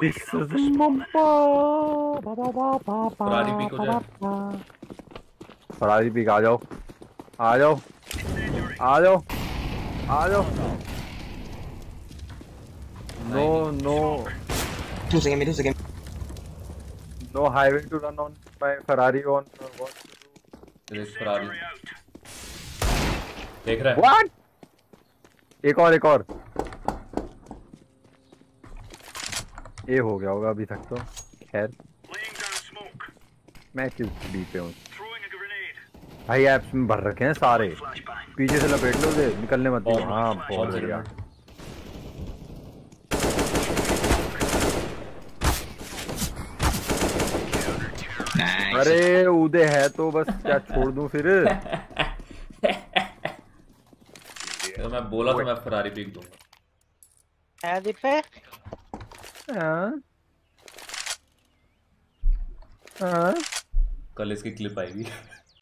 This is Mumba. Ba ba ba ba ba. Ferrari peak हो जाए Ferrari peak आ जाओ आ जाओ आ जाओ आ जाओ no no Two second, me two second. No highway to run on my Ferrari on what तेरे Ferrari देख रहा है व्हाट एक और एक और ये हो गया होगा अभी तक तो। खैर। मैं किस बी पे हूँ? भाई एप्स में भर रखे हैं सारे। पीछे से लपेट लो दे निकलने मत दो हाँ बहुत बढ़िया। अरे उदय है तो बस क्या छोड़ दूँ फिर? तो मैं बोला था मैं फरारी पीक दूँगा। है हाँ हाँ कल इसकी क्लिप आएगी